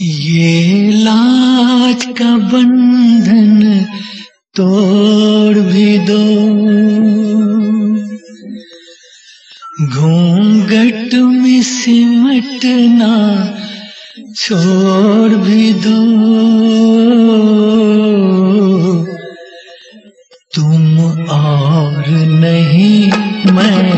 ये लाज का बंधन तोड़ भी दो। घूंघट में सिमटना छोड़ भी दो। तुम और नहीं मैं